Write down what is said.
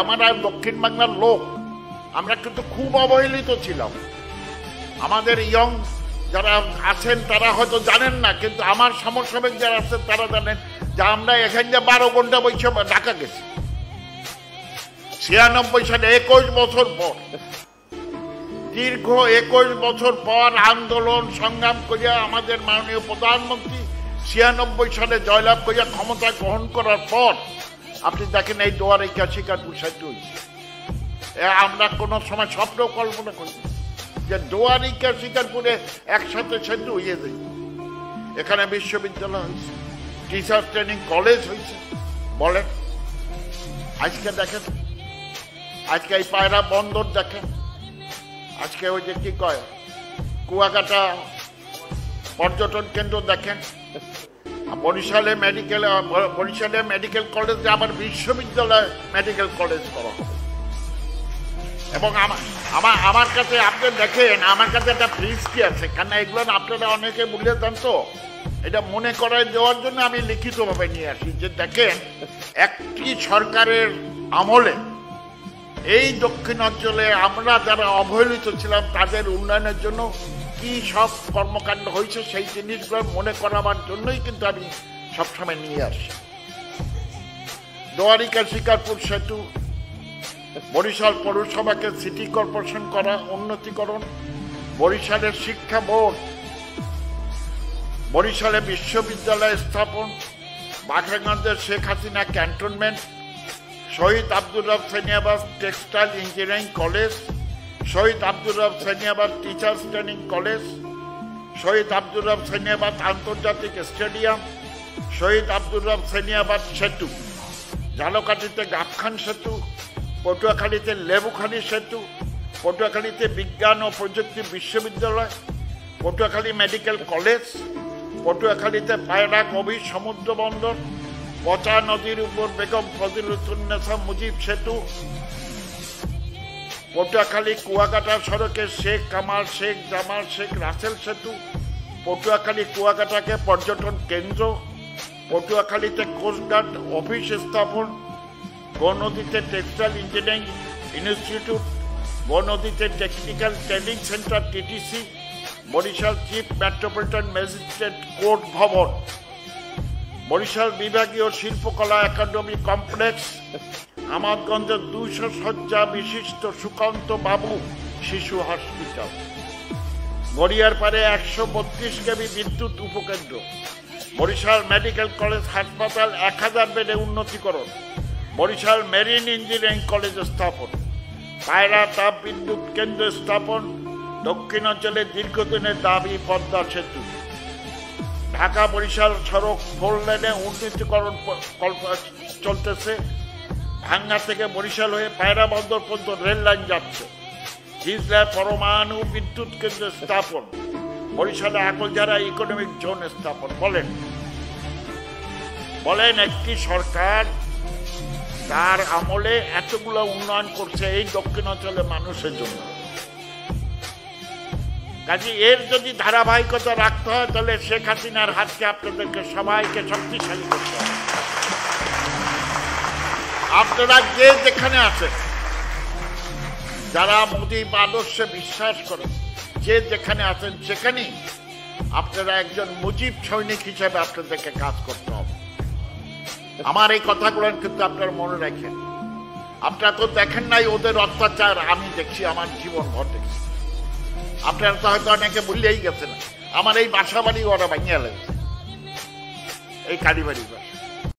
আমরা দক্ষিণ বাংলার লোক, আমরা কিন্তু খুব অবহেলিত ছিলাম। আমাদের ইয়ং যারা আছেন, তারা হয়তো জানেন না, কিন্তু আমার সমসাময়িক যারা আছেন, তারা জানেন যে আমরা এখান যে বারো ঘণ্টা বৈশে ঢাকা গেছি। ছিয়ানব্বই সালে একুশ বছর পর, দীর্ঘ একুশ বছর পর আন্দোলন, সংগ্রাম করিয়া আমাদের মাননীয় প্রধানমন্ত্রী ছিয়ানব্বই সালে জয়লাভ করিয়া ক্ষমতা গ্রহণ করার পর আপনি দেখেন এই দোয়ার এই শিকারপুর সেতু হয়েছে আমরা কোনো সময় স্বপ্ন কল্পনা করি যে দোয়ারিকা শিকারপুরে একসাথে সেতু হয়ে যায় এখানে বিশ্ববিদ্যালয় হয়েছে টিচার ট্রেনিং কলেজ হয়েছে বলেন, আজকে দেখেন, আজকে এই পায়রা বন্দর দেখেন। আজকে ওই যে কি কয়, কুয়াকাটা পর্যটন কেন্দ্র দেখেন। বরিশালে মেডিকেল বরিশালে মেডিকেল কলেজে আবার বিশ্ববিদ্যালয় মেডিকেল কলেজ করা এবং আমার আমার আমার কাছে আপনি দেখেন, আমার কাছে একটা ফ্রিজটি আছে। কেন এগুলো আপনারা অনেকে বলে দেন তো। এটা মনে করায় দেওয়ার জন্য আমি লিখিতভাবে নিয়ে আসি যে দেখেন, একটি সরকারের আমলে এই দক্ষিণ অঞ্চলে আমরা যারা অবহেলিত ছিলাম, তাদের উন্নয়নের জন্য কি সব কর্মকাণ্ড হয়েছে সেই জিনিসগুলো মনে করাবার জন্যই কিন্তু আমি সবসময় নিয়ে আসি। দোয়ারিকা শিকারপুর সেতু, বরিশাল পৌরসভাকে সিটি কর্পোরেশন করা উন্নতিকরণ, বরিশালের শিক্ষা বোর্ড, বরিশালে বিশ্ববিদ্যালয় স্থাপন বাঘাগঞ্জের Sheikh Hasina cantonment, Shaheed Abdur Rab Serniabat textile engineering college Shaheed Abdur Rab Serniabat teachers training college Shaheed Abdur Rab Serniabat আন্তর্জাতিক স্টেডিয়াম শহীদ আব্দুর রব সেনিয়াবাদ সেতু ঝালকাঠিতে গাবখান সেতু, পটুয়াখালীতে লেবুখালী সেতু, পটুয়াখালীতে বিজ্ঞান ও প্রযুক্তি বিশ্ববিদ্যালয়, পটুয়াখালী মেডিকেল কলেজ, পটুয়াখালীতে পায়রা গভীর সমুদ্র বন্দর, পচা নদীর উপর বেগম ফজিলুদ্দিনেসা মুজিব সেতু পটুয়াখালী, কুয়াকাটা সড়কে শেখ কামাল, শেখ জামাল, শেখ রাসেল সেতু, পটুয়াখালী, কুয়াকাটাকে পর্যটন কেন্দ্র, পটুয়াখালীতে কোস্টগার্ড অফিস স্থাপন গৌনদীতে textile engineering institute গৌনদীতে technical training centre TTC Barisal chief metropolitan magistrate court ভবন, বরিশাল বিভাগীয় শিল্পকলা একাডেমি কমপ্লেক্স আমাদগঞ্জের দুইশো শয্যা বিশিষ্ট সুকান্ত বাবু শিশু হসপিটাল। গড়িয়ার পারে একশো বত্রিশ কেবি বিদ্যুৎ উপকেন্দ্র। বরিশাল মেডিকেল কলেজ হাসপাতাল এক হাজার বেডে উন্নতিকরণ। বরিশাল মেরিন ইঞ্জিনিয়ারিং কলেজ স্থাপন। পায়রা তাপ বিদ্যুৎ কেন্দ্র স্থাপন। দক্ষিণাঞ্চলের দীর্ঘদিনের দাবি পদ্মা সেতু। ঢাকা বরিশাল সড়ক ফোর লেনে উন্নীতকরণ চলতেছে। ভাঙ্গা থেকে বরিশাল হয়ে পায়রা বন্দর পর্যন্ত রেল লাইন যাচ্ছে। পরমাণু বিদ্যুৎ কেন্দ্র স্থাপন। বরিশালে আকলজারা ইকোনমিক জোন স্থাপন। বলেন বলেন একটি সরকার তার আমলে এতগুলো উন্নয়ন করছে এই দক্ষিণাঞ্চলের মানুষের জন্য। কাজে এর যদি ধারাবাহিকতা রাখতে হয়, তাহলে শেখ হাসিনার হাতকে আপনাদেরকে সবাইকে শক্তিশালী করতে হবে। আপনারা যে যেখানে আছেন যারা মোদী আদর্শে বিশ্বাস করেন যে যেখানে আছেন সেখানেই আপনারা একজন মুজিব সৈনিক হিসেবে আপনাদেরকে কাজ করতে হবে। আমার এই কথাগুলো কিন্তু আপনারা মনে রাখেন। আপনারা তো দেখেন নাই ওদের অত্যাচার, আমি দেখছি আমার জীবন দেখছি আপনারা তো হয়তো অনেকে বললেই গেছেন, আমার এই বাসা বাড়ি ওরা ভাঙিয়া লাগছে এই কালীবাড়ি বাসা।